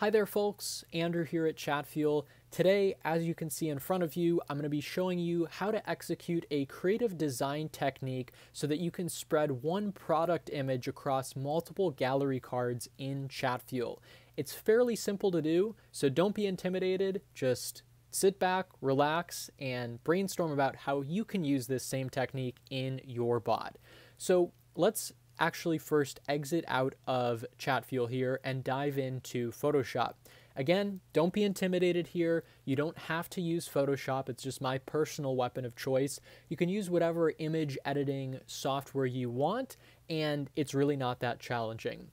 Hi there folks, Andrew here at Chatfuel. Today, as you can see in front of you, I'm going to be showing you how to execute a creative design technique so that you can spread one product image across multiple gallery cards in Chatfuel. It's fairly simple to do, so don't be intimidated, just sit back, relax, and brainstorm about how you can use this same technique in your bot. So let's actually first exit out of Chatfuel here and dive into Photoshop. Again, don't be intimidated here. You don't have to use Photoshop. It's just my personal weapon of choice. You can use whatever image editing software you want, and it's really not that challenging.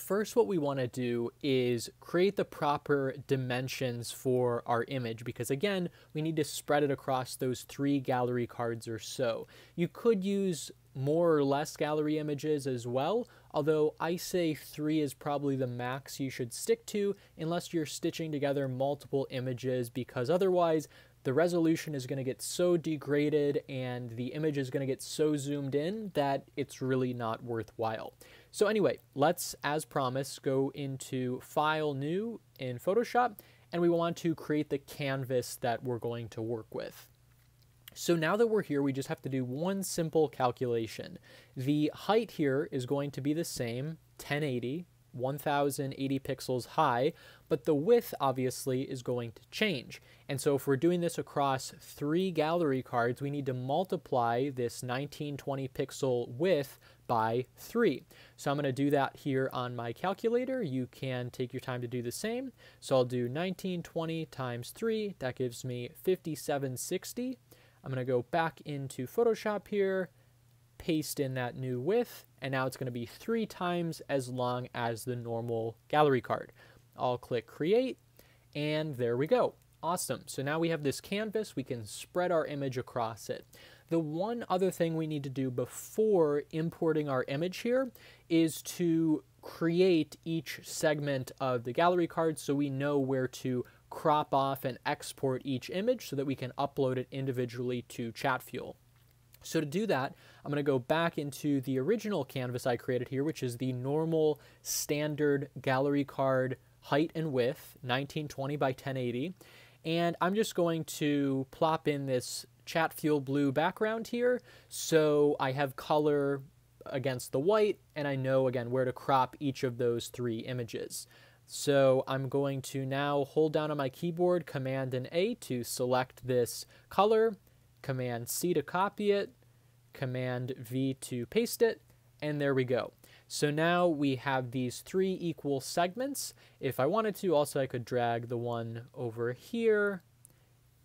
First, what we want to do is create the proper dimensions for our image because again, we need to spread it across those three gallery cards or so. You could use more or less gallery images as well, although I say three is probably the max you should stick to unless you're stitching together multiple images because otherwise the resolution is going to get so degraded and the image is going to get so zoomed in that it's really not worthwhile. So anyway, let's, as promised, go into File, New in Photoshop, and we want to create the canvas that we're going to work with. So now that we're here, we just have to do one simple calculation. The height here is going to be the same, 1080, 1080 pixels high, but the width obviously is going to change. And so if we're doing this across three gallery cards, we need to multiply this 1920 pixel width by 3. So I'm going to do that here on my calculator. You can take your time to do the same. So I'll do 1920 times 3. That gives me 5760. I'm going to go back into Photoshop here, paste in that new width, and now it's going to be three times as long as the normal gallery card. I'll click create, and there we go. Awesome. So now we have this canvas, we can spread our image across it. The one other thing we need to do before importing our image here is to create each segment of the gallery card so we know where to crop off and export each image so that we can upload it individually to Chatfuel. So to do that, I'm going to go back into the original canvas I created here, which is the normal standard gallery card height and width, 1920 by 1080. And I'm just going to plop in this Chatfuel blue background here. So I have color against the white, and I know, again, where to crop each of those three images. So I'm going to now hold down on my keyboard Command and A to select this color, Command C to copy it, Command V to paste it, and there we go. So now we have these three equal segments. If I wanted to, also I could drag the one over here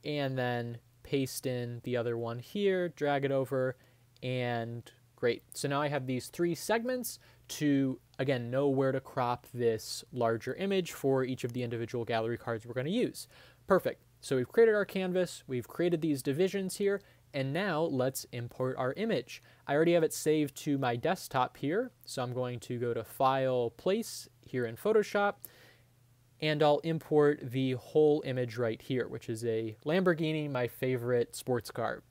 and then paste in the other one here, drag it over, and great. So now I have these three segments to, again, know where to crop this larger image for each of the individual gallery cards we're going to use. Perfect. So we've created our canvas, we've created these divisions here, and now let's import our image. I already have it saved to my desktop here, so I'm going to go to File, Place here in Photoshop, and I'll import the whole image right here, which is a Lamborghini, my favorite sports car.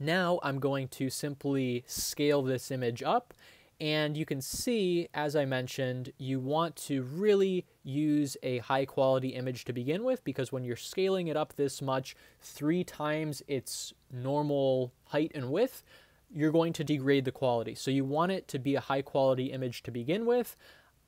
Now I'm going to simply scale this image up and you can see, as I mentioned, you want to really use a high quality image to begin with because when you're scaling it up this much, three times its normal height and width, you're going to degrade the quality. So you want it to be a high quality image to begin with.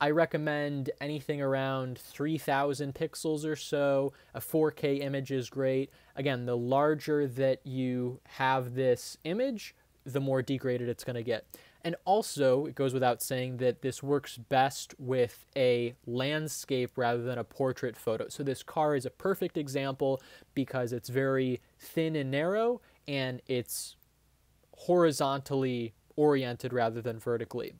I recommend anything around 3000 pixels or so. A 4K image is great. Again, the larger that you have this image, the more degraded it's going to get. And also, it goes without saying that this works best with a landscape rather than a portrait photo. So this car is a perfect example because it's very thin and narrow and it's horizontally oriented rather than vertically.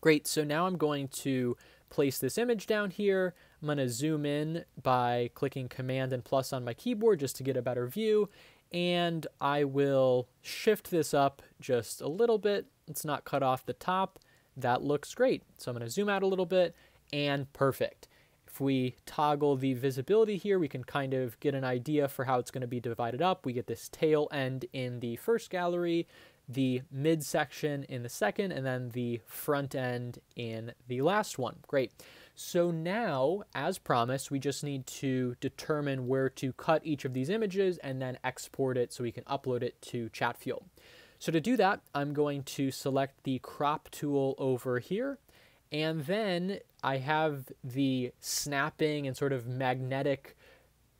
Great, so now I'm going to place this image down here. I'm going to zoom in by clicking Command and plus on my keyboard just to get a better view. And I will shift this up just a little bit it's not cut off the top. That looks great. So I'm going to zoom out a little bit and perfect. If we toggle the visibility here, we can kind of get an idea for how it's going to be divided up. We get this tail end in the first gallery, the midsection in the second, and then the front end in the last one. Great. So now, as promised, we just need to determine where to cut each of these images and then export it so we can upload it to Chatfuel. So to do that, I'm going to select the crop tool over here. And then I have the snapping and sort of magnetic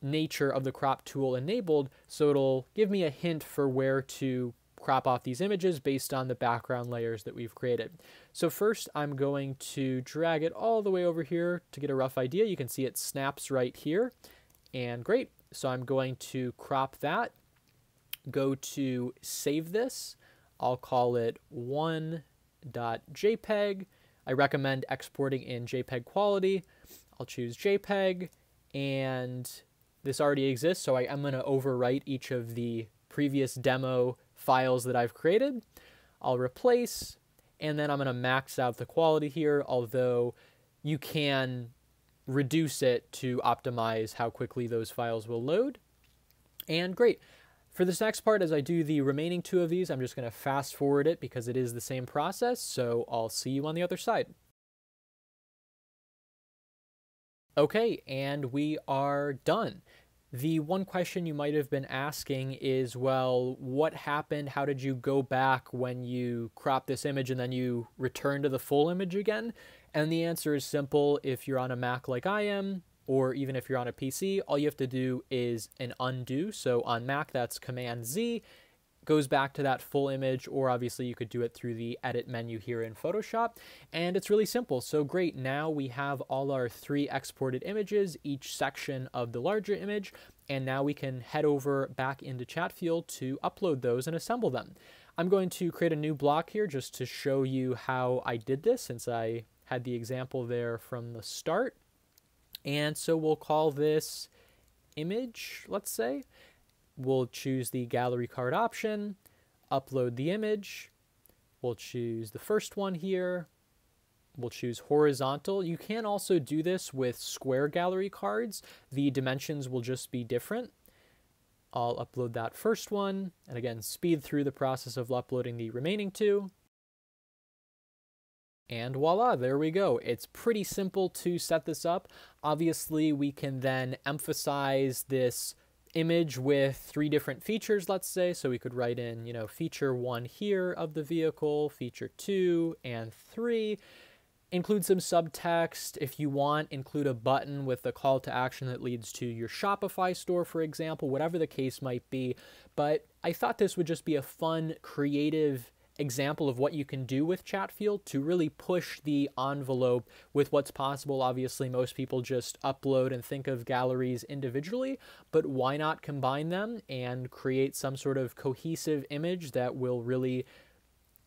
nature of the crop tool enabled. So it'll give me a hint for where to crop off these images based on the background layers that we've created. So first I'm going to drag it all the way over here to get a rough idea. You can see it snaps right here and great. So I'm going to crop that, go to save this. I'll call it one.jpg. I recommend exporting in JPEG quality. I'll choose JPEG and this already exists, so I, am going to overwrite each of the previous demo files that I've created. I'll replace, and then I'm going to max out the quality here, although you can reduce it to optimize how quickly those files will load. And great. For this next part, as I do the remaining two of these, I'm just going to fast forward it because it is the same process, so I'll see you on the other side. Okay, and we are done. The one question you might have been asking is, well, what happened? How did you go back when you crop this image and then you return to the full image again? And the answer is simple. If you're on a Mac like I am, or even if you're on a PC, all you have to do is an undo. So on Mac, that's Command Z, goes back to that full image, or obviously you could do it through the edit menu here in Photoshop. And it's really simple. So great, now we have all our three exported images, each section of the larger image, and now we can head over back into Chatfuel to upload those and assemble them. I'm going to create a new block here just to show you how I did this since I had the example there from the start. And so we'll call this image, let's say. We'll choose the gallery card option, upload the image. We'll choose the first one here. We'll choose horizontal. You can also do this with square gallery cards. The dimensions will just be different. I'll upload that first one, and again, speed through the process of uploading the remaining two. And voila, there we go. It's pretty simple to set this up. Obviously, we can then emphasize this image with three different features, let's say. So we could write in, you know, feature one here of the vehicle, feature two and three. Include some subtext. If you want, include a button with a call to action that leads to your Shopify store, for example, whatever the case might be. But I thought this would just be a fun, creative example of what you can do with Chatfuel to really push the envelope with what's possible. Obviously, most people just upload and think of galleries individually, but why not combine them and create some sort of cohesive image that will really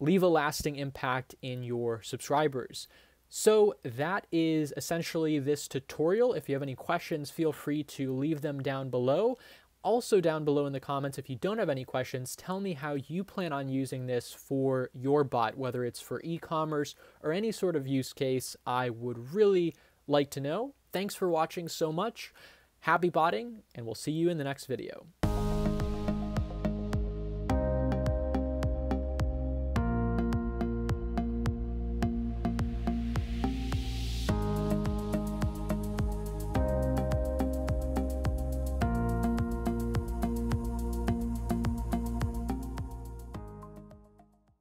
leave a lasting impact in your subscribers? So that is essentially this tutorial. If you have any questions, feel free to leave them down below. Also down below in the comments, if you don't have any questions, tell me how you plan on using this for your bot, whether it's for e-commerce or any sort of use case. I would really like to know. Thanks for watching so much. Happy botting, and we'll see you in the next video.